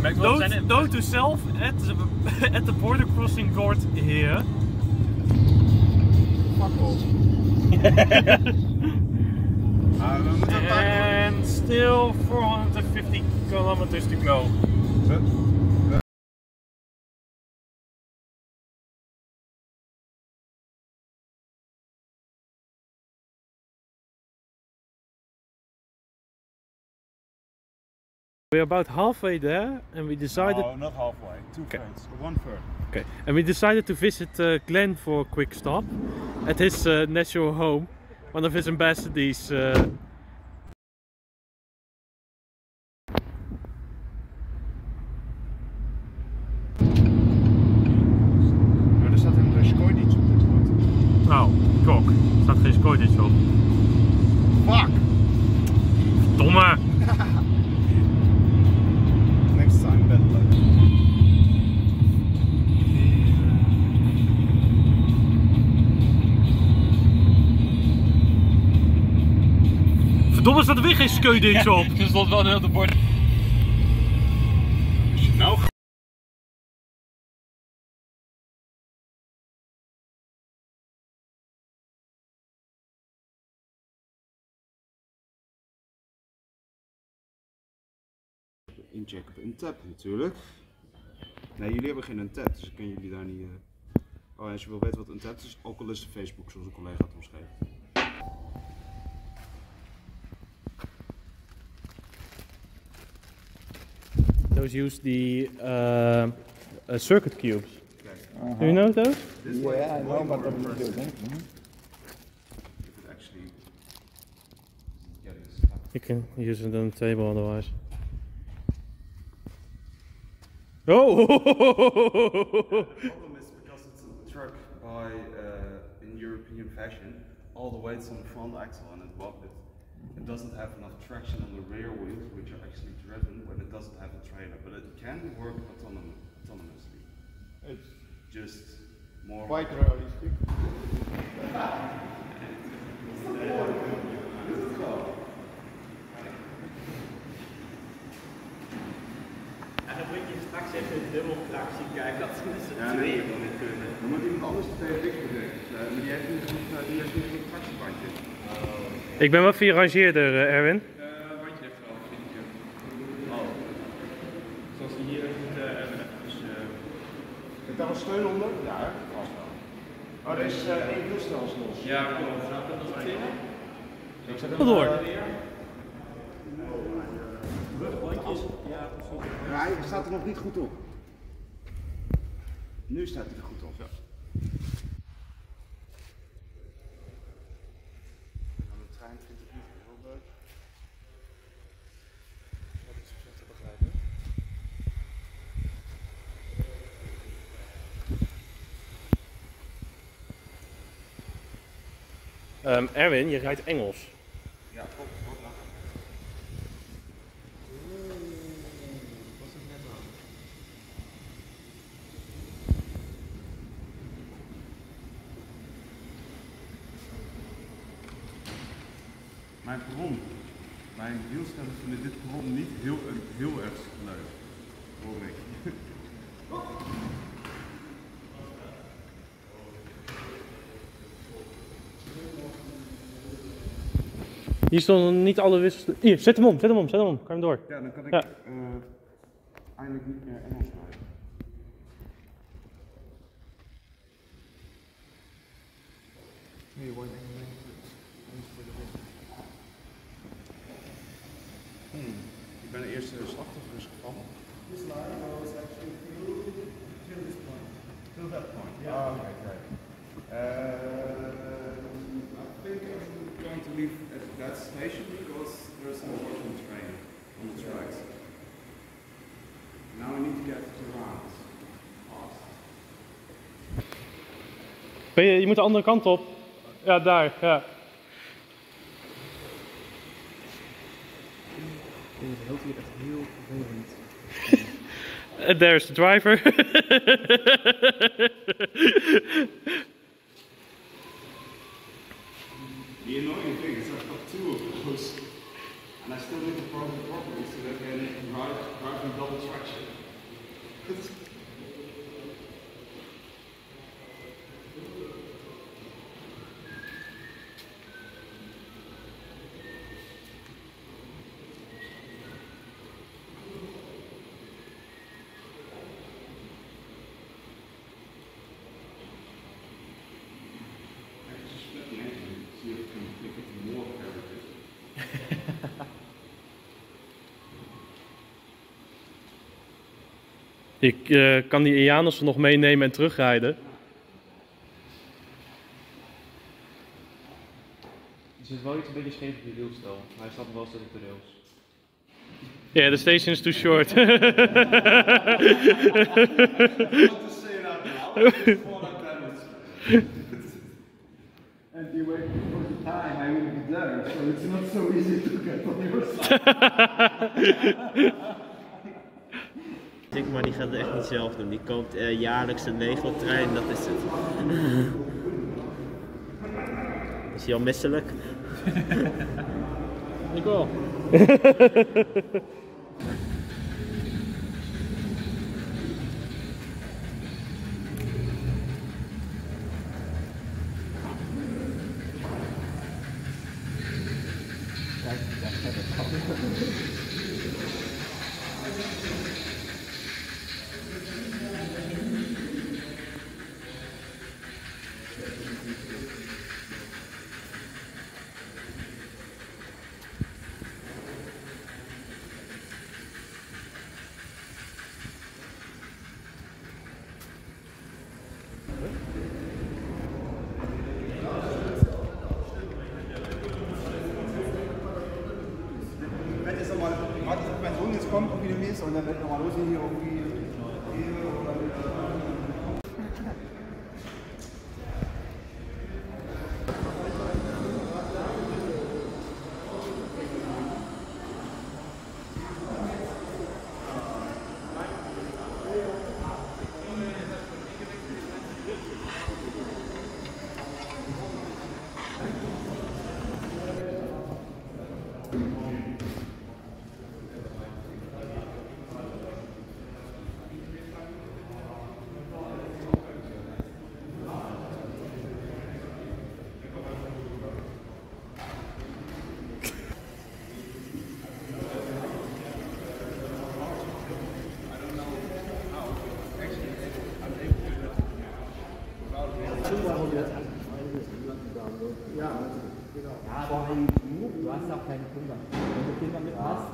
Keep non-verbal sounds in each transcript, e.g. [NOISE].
Note, zijn het? note to self at the, [LAUGHS] at the border crossing guard here. Fuck off. [LAUGHS] Ah, we moeten. And still 450 kilometers to go. We're about halfway there and we decided No, not halfway. Two Okay. thirds. One third. Okay, and we decided to visit uh, Glenn for a quick stop at his uh, natural home, one of his ambassadors. Er staat er weer geen Skoiditch op! Er stond wel een op de bord. Als je nou inchecken op een tab natuurlijk. Nee, jullie hebben geen tab, dus ik kan jullie daar niet. eh. Oh, en als je wil weten wat een tab is, ook al is het Facebook, zoals een collega had omschreven. Those use the uh, uh, circuit cubes. Do you know those? This Yeah, I know, but I'm not doing it. If it actually getting stuck. You can use it on the table otherwise. Oh! [LAUGHS] problem is because it's a truck by uh, in European fashion, all the weight's on the front axle and it, wa- it, it doesn't have enough traction on the rear wheels, which are actually driven when it doesn't have a trailer. But it can work autonom- autonomously. It's Just more. quite realistic. [LAUGHS] En dan moet je straks even een dubbeltractie kijken dat ze met z'n Ja, nee. tweeën van dit kunnen. Dan moet iemand anders de TFX bedenken. Uh, maar die heeft niet goed, uh, die heeft goed. Ik ben wat gerangeerder, uh, Erwin. bandje heeft wel, vind ik. Oh. Zoals die hier moet uh, even dus, Zit daar een steun onder? Ja, vast wel. Oh, er is uh, één wielstelsel los. Ja, klopt. Zou ik dat nog vinden? Ik zet Tot door. Ja, goed. Ja, hij staat er nog niet goed op. Nu staat hij er goed op. Ja. de trein vindt het niet heel leuk. Dat is zo te begrijpen. Um, Erwin, je rijdt Engels. Ja, klopt. Mijn perron. Mijn wielstellers vinden dit perron niet heel, heel erg leuk. Hoor ik. [LAUGHS] Hier stonden niet alle wissels. Hier, zet hem om, zet hem om, zet hem om. Kan hem door. Ja, dan kan ik Ja. Ben je, je moet de andere kant op. Ja, daar, ja. Het helpt hier echt heel vervelend. And there's the driver. The annoying thing Ik eh, kan die Ianus nog meenemen en terugrijden. Er zit wel iets een beetje scheef op je wielstel. Hij staat nog wel steeds op de rails. Yeah, the station is too short. And you wait for the time I will be there, so it's not so easy to get on your side. [LAUGHS] Maar die gaat het echt niet zelf doen. Die koopt eh, jaarlijks een Lego-trein, dat is het. [LAUGHS] is hij al misselijk? [LAUGHS] Ik wel. [LAUGHS]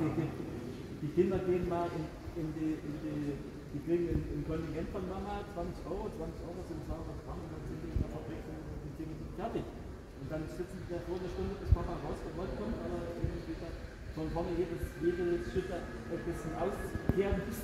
Die, Kinder gehen mal in, in die, in die, die kriegen ein, Kontingent von Mama, 20 Euro, 20 Euro sind 200 Gramm und dann sind die in der Fabrik die fertig. Und dann sitzen die da vor eine Stunde, bis Papa rausgerollt kommt, aber irgendwie von vorne jedes, jedes Schütter ein bisschen auskehren [LAUGHS] bis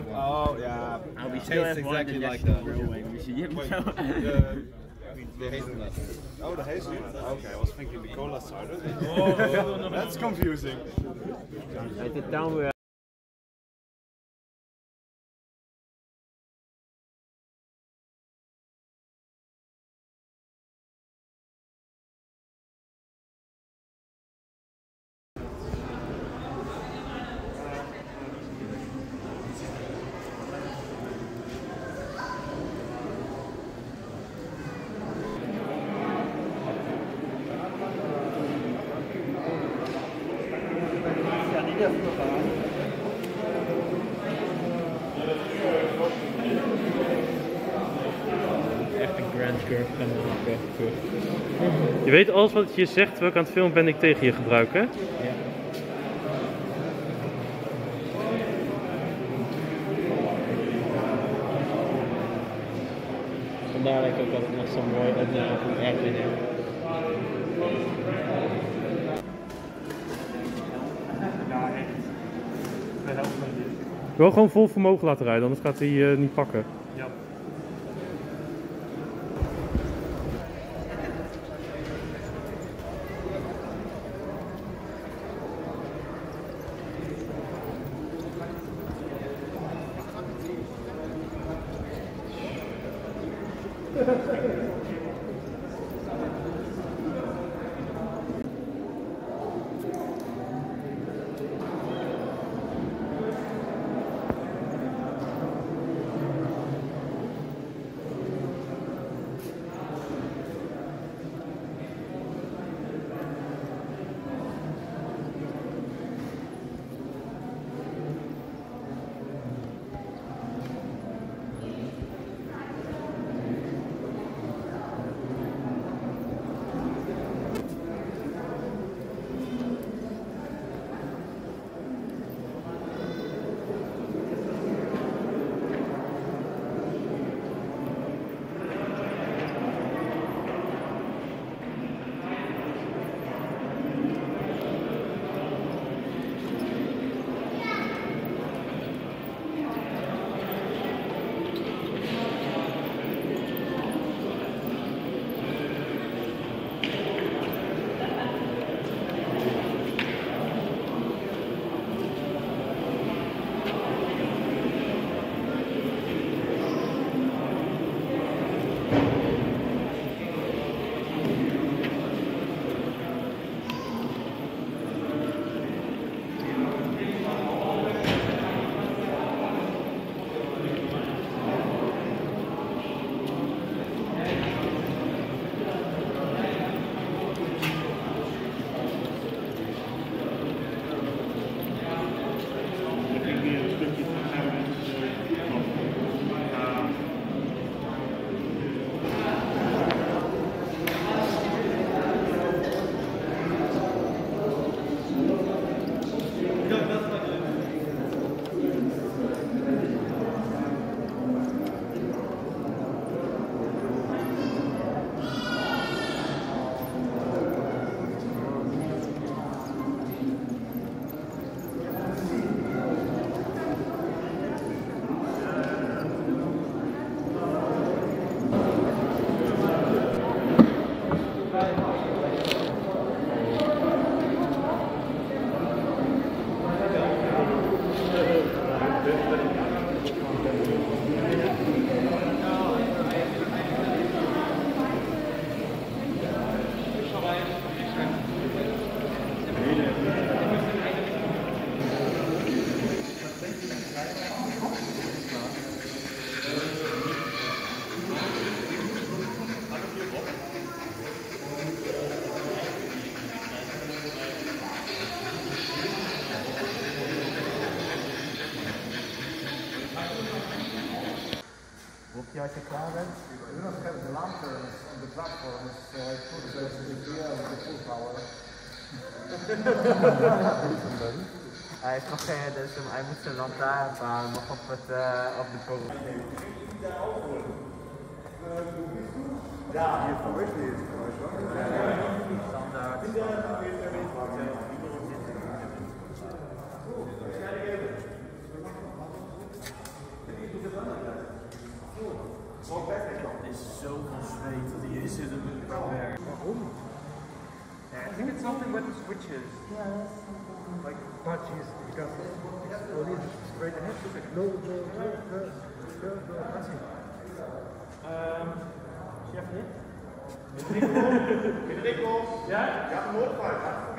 have one. Oh, yeah. Uh, we should exactly like the real that. We should get one. [LAUGHS] The hazelnut. Oh, the hazelnut. Okay, I was thinking the cola cider. oh, that's confusing. At the town en. Je weet alles wat je zegt terwijl ik aan het filmen ben ik tegen je gebruik, hè? Ja. Vandaar dat ik ook altijd nog zo'n mooi opname van heb. Ja, echt. Dit. Wel gewoon vol vermogen laten rijden, anders gaat hij eh, niet pakken. Ja. [LAUGHS] Hij heeft nog geen, dus hij moet zijn lantaarnpaal nog op, het, eh, op de korrel. Ja, hier verwist is het. Standaard. is zweet dat hij is in een werk. Waarom? I think it's something with the switches. Yeah, that's something. Like patches, because all this is great ahead. No, no, no, no, no, no, nothing. Um, chef, nee? Met drie goals. Met drie goals. Ja? Ja, een moordvaart.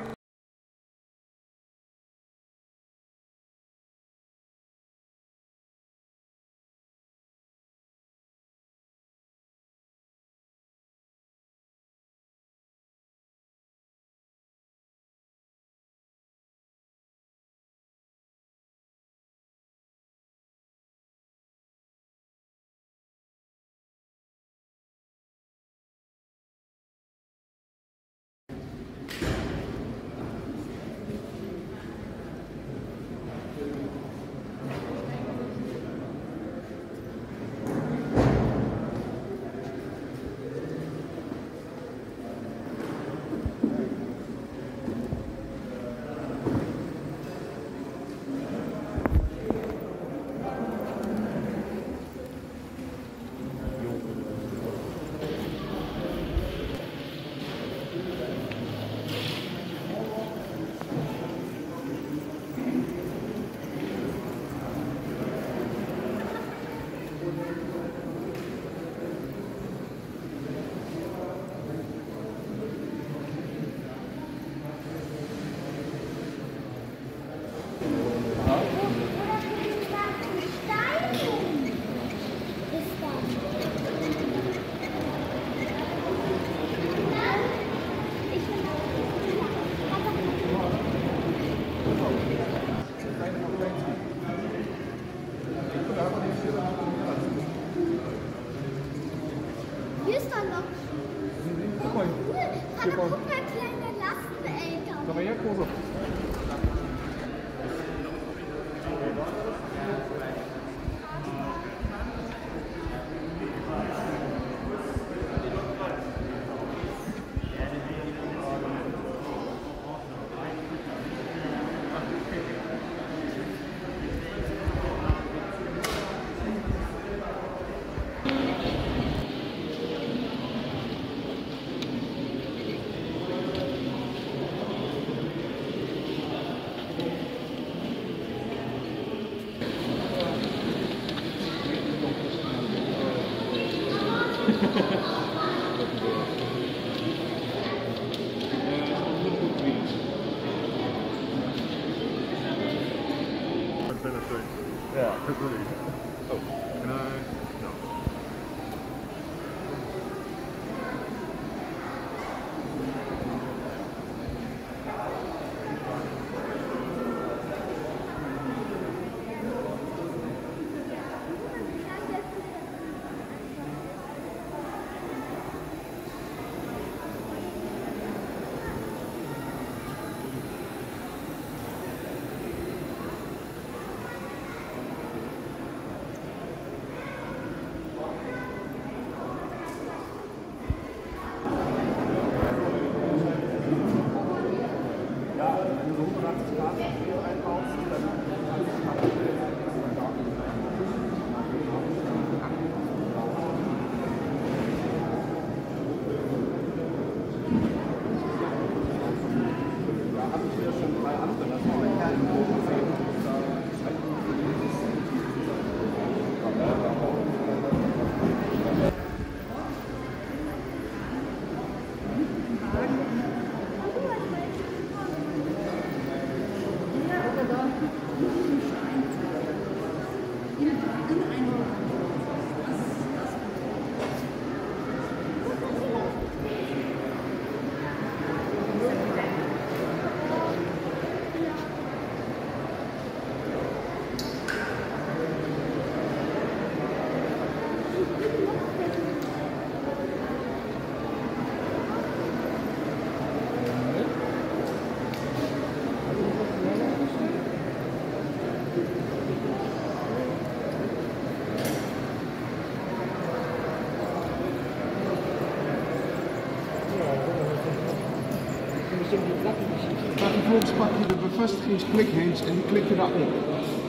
Maar vervolgens pak je de bevestigingsklikhens en die klik je daarop.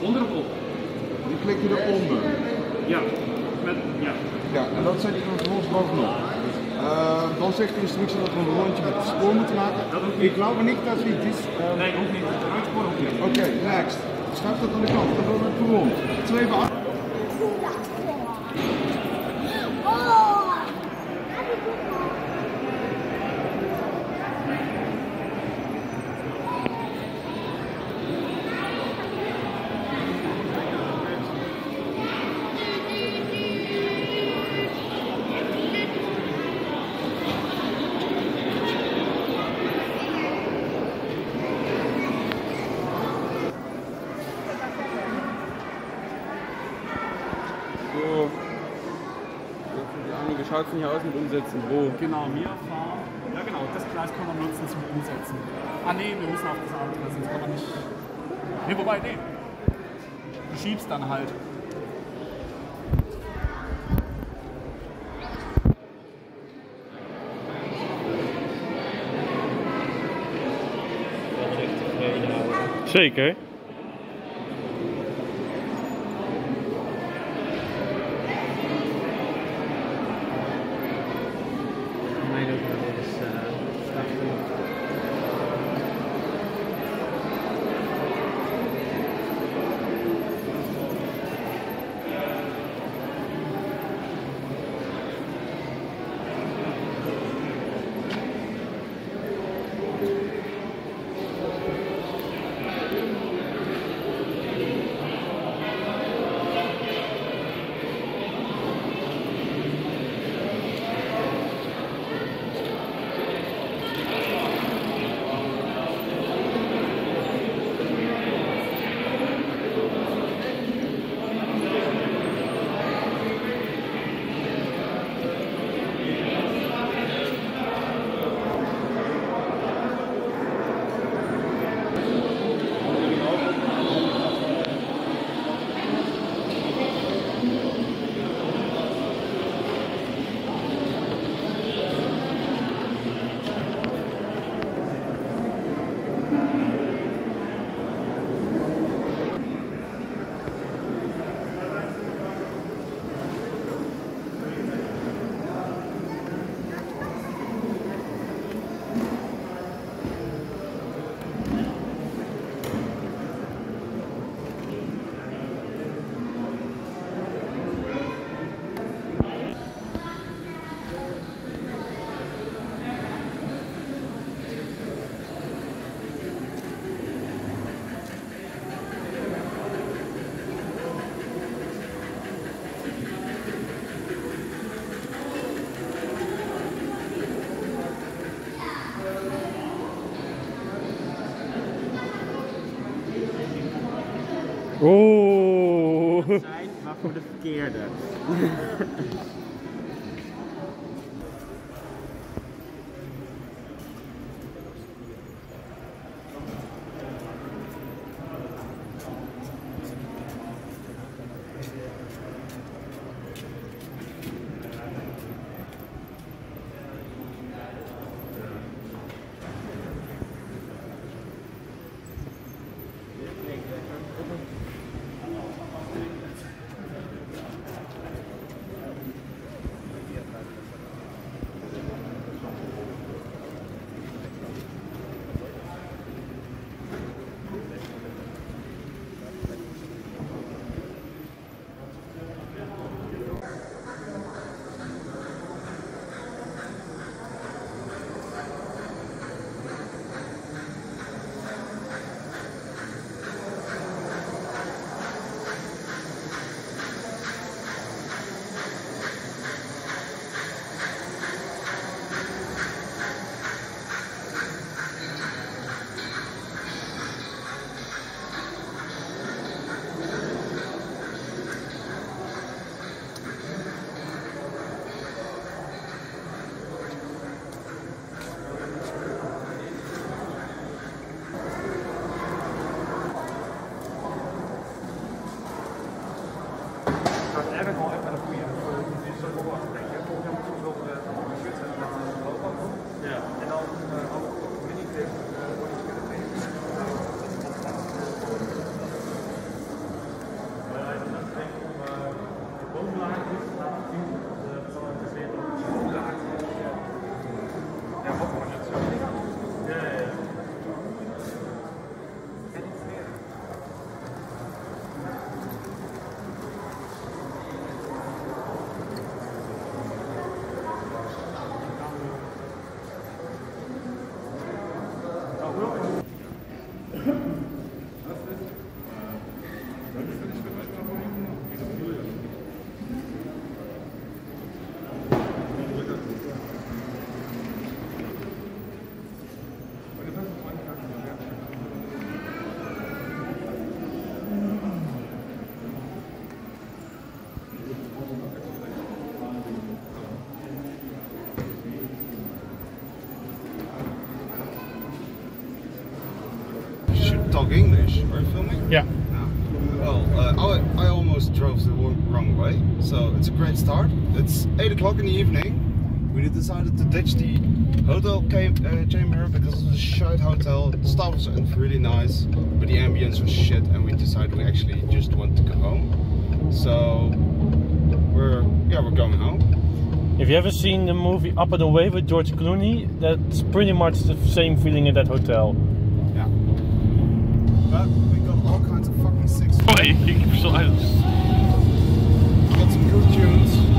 Onder of op? Die klik je eronder. Ja. Met, ja. Ja, en dat zet je dan vervolgens bovenop. Uh, dan zegt de instructie dat we een rondje met het spoor moeten maken. Ik geloof niet dat we dit. Uh... Nee, ook niet. Het uitspoor ook niet. Oké, okay, next. Schuif dat aan de kant, dan wordt het gewoon. Twee So. Die Arme, wie schaut es denn hier aus mit Umsetzen? Wo? Genau, wir fahren. Ja genau, das Gleis können wir nutzen zum Umsetzen. Ah nee, wir müssen auf das andere, sonst kann man nicht. Nee, wobei, nee. Du schiebst dann halt. Zeker. had talk English. Are you filming? Yeah. Well, uh, I, I almost drove the wrong, way, so it's a great start. It's 8 o'clock in the evening. We decided to ditch the hotel cam- uh, chamber because it was a shite hotel. The staff was really nice, but the ambience was shit, and we decided we actually just want to go home. So we're yeah we're going home. Have you ever seen the movie Up and Away with George Clooney, that's pretty much the same feeling in that hotel. spiking flies. Got some good tunes.